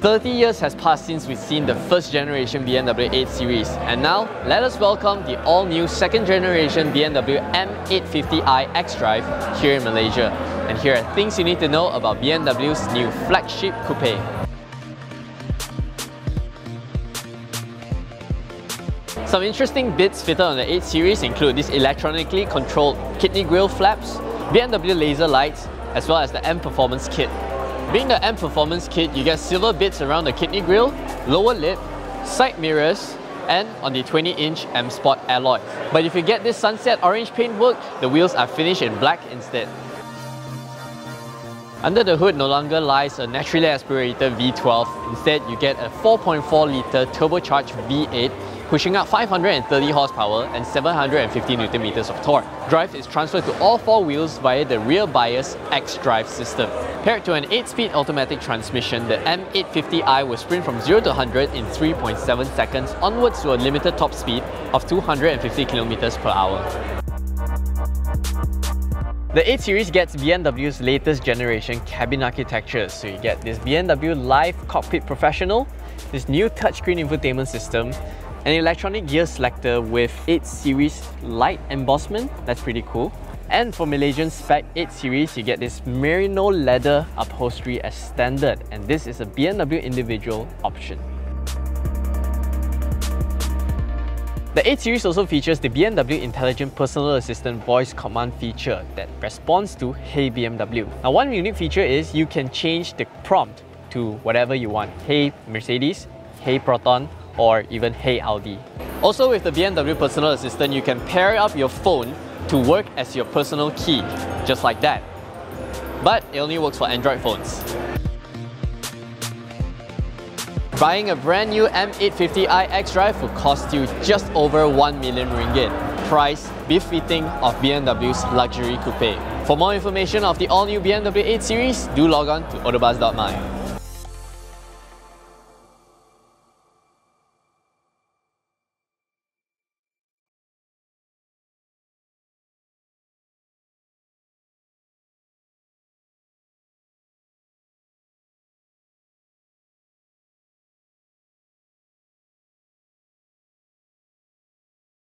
30 years has passed since we've seen the first generation BMW 8 Series and now let us welcome the all-new second generation BMW M850i xDrive here in Malaysia. And here are things you need to know about BMW's new flagship coupe. Some interesting bits fitted on the 8 Series include these electronically controlled kidney grille flaps, BMW laser lights, as well as the M Performance kit. Being the M Performance kit, you get silver bits around the kidney grille, lower lip, side mirrors, and on the 20-inch M Sport alloy. But if you get this sunset orange paintwork, the wheels are finished in black instead. Under the hood no longer lies a naturally aspirated V12, instead you get a 4.4 litre turbocharged V8 pushing out 530 horsepower and 750 newton meters of torque. Drive is transferred to all four wheels via the rear bias xDrive system. Paired to an 8-speed automatic transmission, the M850i will sprint from 0 to 100 in 3.7 seconds onwards to a limited top speed of 250 km per hour. The 8 Series gets BMW's latest generation cabin architecture, so you get this BMW Live Cockpit Professional, this new touchscreen infotainment system, an electronic gear selector with 8 series light embossment, that's pretty cool. And for Malaysian spec 8 series, you get this merino leather upholstery as standard and this is a BMW individual option. The 8 Series also features the BMW Intelligent Personal Assistant voice command feature that responds to Hey BMW. Now one unique feature is you can change the prompt to whatever you want. Hey Mercedes, Hey Proton, or even Hey Audi. Also with the BMW Personal Assistant, you can pair up your phone to work as your personal key, just like that. But it only works for Android phones. Buying a brand new M850i xDrive will cost you just over 1 million ringgit. Price befitting of BMW's luxury coupe. For more information of the all-new BMW 8 Series, do log on to autobuzz.my.